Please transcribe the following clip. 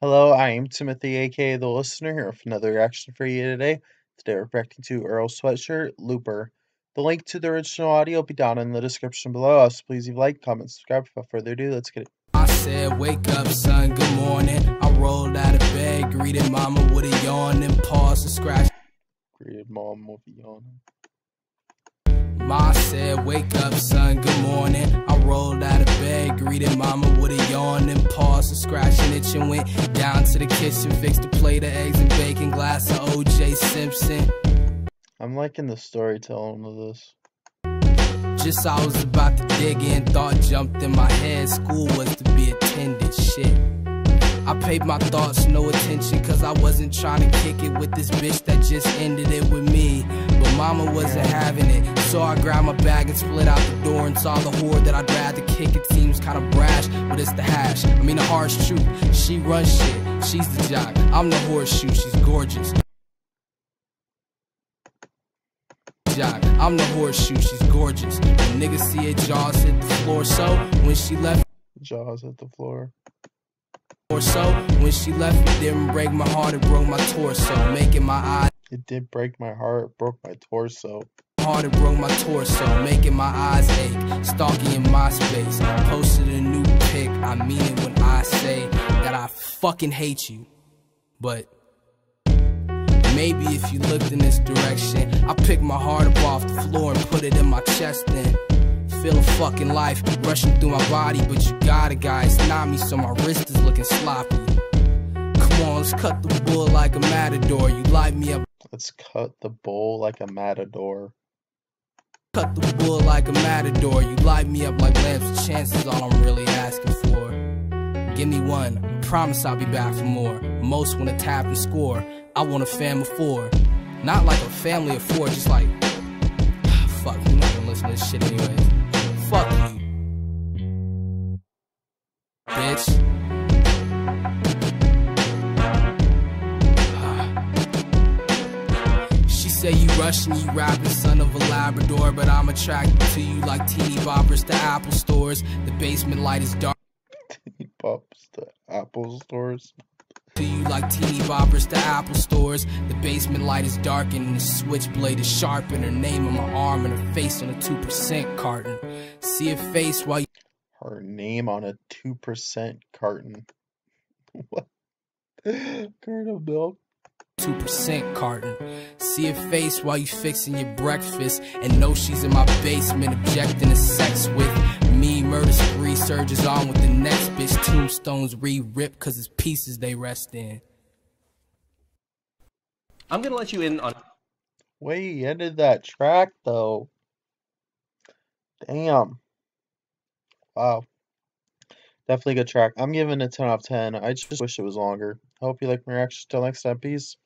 Hello, I am Timothy, aka The Listener, here with another reaction for you today. Today we're reacting to Earl Sweatshirt, Luper. The link to the original audio will be down in the description below. Also, please leave a like, comment, subscribe. Without further ado, let's get it. I said, wake up, son, good morning. I rolled out of bed, greeted mama with a yawn, and paused to scratch. Greeted mom with a yawn. Ma said, wake up, son, good morning. I rolled out of bed, greeted mama with a yawn, and scratch an itch, and went down to the kitchen, fixed a plate of eggs and bacon, glass of OJ Simpson. I'm liking the storytelling of this. Just I was about to dig in, thought jumped in my head. School was to be attended, shit. I paid my thoughts no attention, cause I wasn't trying to kick it with this bitch that just ended it with me. But mama wasn't having it, so I grabbed my bag and split out the door and saw the whore that I'd rather kick. It seems kinda but it's the hash. I mean, the harsh truth. She runs shit, she's the jock. I'm the horseshoe, she's gorgeous. jock. I'm the horseshoe, she's gorgeous. When niggas see her jaws hit the floor, so when she left, Jaws hit the floor. or so when she left, it didn't break my heart, it broke my torso, making my eyes. It did break my heart, broke my torso. Hard my torso, making my eyes ache. Stalking in my space, posted a new pic. I mean it when I say that I fucking hate you. But maybe if you looked in this direction, I my heart up off the floor and put it in my chest a fucking life rushing through my body. But you got it, not me, so my wrist is looking sloppy. Come on, let's cut the bull like a matador. You light me up. Let's cut the bowl like a matador. Cut the bull like a matador. You light me up like lamps. Chances all I'm really asking for. Give me one. Promise I'll be back for more. Most wanna tap and score. I want a fam of four. Not like a family of four, just like. Fuck, you're not gonna listen to this shit anyway. Fuck you. Bitch. Say you Russian, you rapping, son of a Labrador, but I'm attracted to you like teeny boppers to Apple stores. The basement light is dark. He pops the Apple stores. To you like teeny boppers to Apple stores. The basement light is darkened and the switchblade is sharp and her name on my arm and her face on a 2% carton. See her face while you Her name on a 2% carton. what? Carton of milk? 2% carton. See her face while you fixing your breakfast and know she's in my basement objecting to sex with me. Murder spree surges on with the next bitch. Tombstones re-rip cause it's pieces they rest in. I'm gonna let you in on Wait, he ended that track though. Damn. Wow. Definitely good track. I'm giving it 10 out of 10. I just wish it was longer. I hope you like my reaction. Till next time, peace.